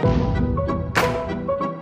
Thank you.